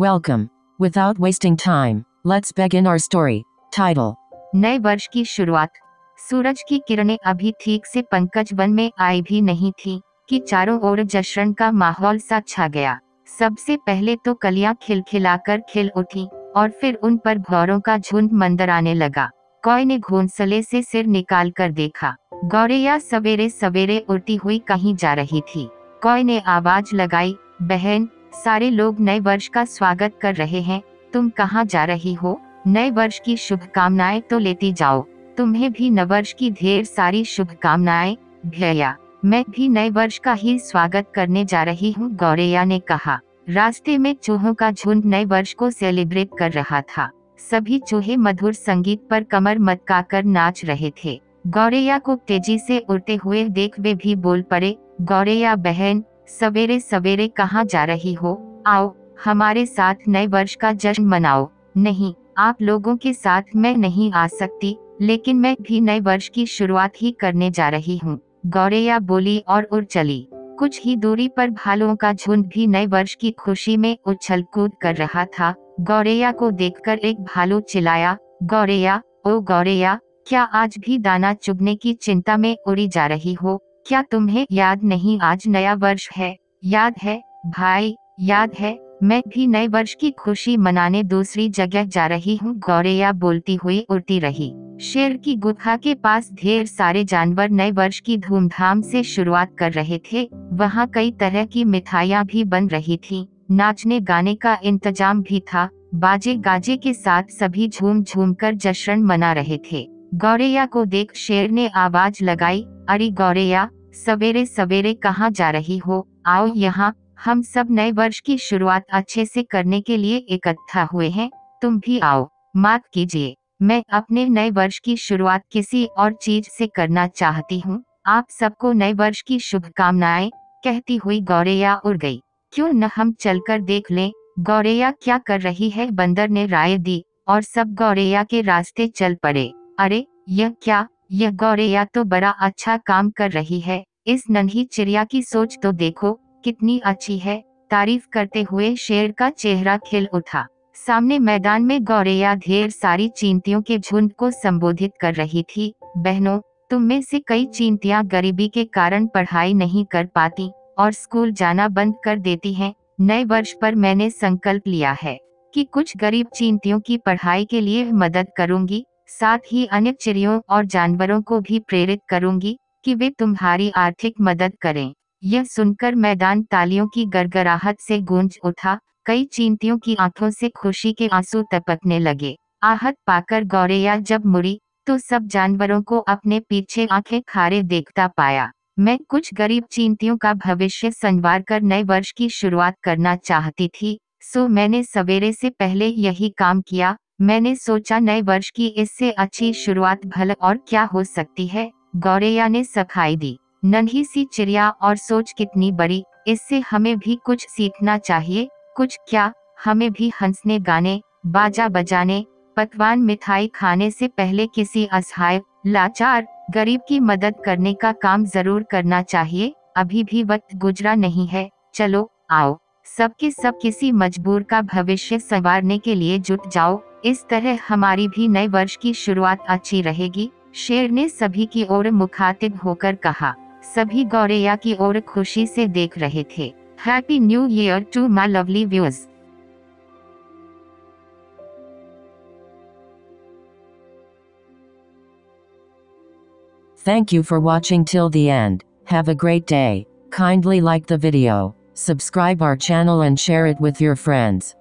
Welcome. Without wasting time, let's begin our story. Title. नए वर्ष की शुरुआत। सूरज की किरणें अभी ठीक से पंकज वन में आई भी नहीं थी कि चारों ओर जश्न का माहौल सा छा गया। सबसे पहले तो कलियाँ खिलखिलाकर खिल उठी और फिर उन पर भौरों का झुंड मंदराने लगा। कौय ने घोंसले से सिर निकाल कर देखा। गौरैया सवेरे सवेरे उड़ती हुई कहीं जा रही थी। कौय ने आवाज़ लगाई बहन सारे लोग नए वर्ष का स्वागत कर रहे हैं, तुम कहाँ जा रही हो? नए वर्ष की शुभकामनाएँ तो लेती जाओ। तुम्हें भी नववर्ष की ढेर सारी शुभकामनाएँ, भैया। मैं भी नए वर्ष का ही स्वागत करने जा रही हूँ, गौरैया ने कहा। रास्ते में चूहों का झुंड नए वर्ष को सेलिब्रेट कर रहा था। सभी चूहे मधुर संगीत पर कमर मटका कर नाच रहे थे। गौरैया को तेज़ी से उड़ते हुए देख वे भी बोल पड़े, गौरैया बहन सवेरे सवेरे कहाँ जा रही हो? आओ, हमारे साथ नए वर्ष का जश्न मनाओ। नहीं, आप लोगों के साथ मैं नहीं आ सकती, लेकिन मैं भी नए वर्ष की शुरुआत ही करने जा रही हूँ। गौरैया बोली और उड़ चली। कुछ ही दूरी पर भालुओं का झुंड भी नए वर्ष की खुशी में उछल कूद कर रहा था। गौरैया को देखकर एक भालू चिल्लाया, गौरैया, ओ गौरैया, क्या आज भी दाना चुगने की चिंता में उड़ी जा रही हो? क्या तुम्हें याद नहीं आज नया वर्ष है? याद है, भाई, याद है। मैं भी नए वर्ष की खुशी मनाने दूसरी जगह जा रही हूँ। गौरैया बोलती हुई उड़ती रही। शेर की गुफा के पास ढेर सारे जानवर नए वर्ष की धूमधाम से शुरुआत कर रहे थे। वहाँ कई तरह की मिठाइयाँ भी बन रही थी। नाचने गाने का इंतज़ाम भी था। बाजे गाजे के साथ सभी झूम झूम कर जश्न मना रहे थे। गौरैया को देख शेर ने आवाज़ लगाई, अरे गौरैया सवेरे सवेरे कहाँ जा रही हो? आओ यहाँ, हम सब नए वर्ष की शुरुआत अच्छे से करने के लिए इकट्ठा हुए हैं, तुम भी आओ। माफ़ कीजिए, मैं अपने नए वर्ष की शुरुआत किसी और चीज़ से करना चाहती हूँ। आप सबको नए वर्ष की शुभकामनाएँ, कहती हुई गौरैया उड़ गई। क्यों न हम चलकर देख लें, गौरैया क्या कर रही है? बंदर ने राय दी, और सब गौरैया के रास्ते चल पड़े। अरे, यह क्या? यह गौरैया तो बड़ा अच्छा काम कर रही है। इस नन्ही चिड़िया की सोच तो देखो, कितनी अच्छी है। तारीफ़ करते हुए शेर का चेहरा खिल उठा। सामने मैदान में गौरैया ढेर सारी चींटियों के झुंड को संबोधित कर रही थी। बहनों, तुम में से कई चींटियाँ गरीबी के कारण पढ़ाई नहीं कर पाती और स्कूल जाना बंद कर देती हैं। नए वर्ष पर मैंने संकल्प लिया है कि कुछ गरीब चींटियों की पढ़ाई के लिए मदद करूँगी। साथ ही अन्य चिड़ियों और जानवरों को भी प्रेरित करूँगी कि वे तुम्हारी आर्थिक मदद करें। यह सुनकर मैदान तालियों की गड़गड़ाहट से गूंज उठा। कई चींटियों की आँखों से खुशी के आँसू टपकने लगे। आहत पाकर गौरैया जब मुड़ी तो सब जानवरों को अपने पीछे आँखें खारे देखता पाया। मैं कुछ गरीब चींटियों का भविष्य संवार कर नए वर्ष की शुरुआत करना चाहती थी, सो मैंने सवेरे से पहले यही काम किया। मैंने सोचा नए वर्ष की इससे अच्छी शुरुआत भल और क्या हो सकती है, गौरैया ने सफ़ाई दी। नन्ही सी चिड़िया और सोच कितनी बड़ी, इससे हमें भी कुछ सीखना चाहिए, कुछ क्या, हमें भी हंसने गाने, बाजा बजाने, पकवान मिठाई खाने से पहले किसी असहाय, लाचार, गरीब की मदद करने का काम ज़रूर करना चाहिए, अभी भी वक्त गुजरा नहीं है, चलो, आओ। सबके सब किसी मजबूर का भविष्य संवारने के लिए जुट जाओ इस तरह हमारी भी नए वर्ष की शुरुआत अच्छी रहेगी शेर ने सभी की ओर मुखातिब होकर कहा सभी गौरैया की ओर खुशी से देख रहे थे happy new year to my lovely views Thank you for watching till the end. Have a great day. Kindly like the video, subscribe our channel and share it with your friends.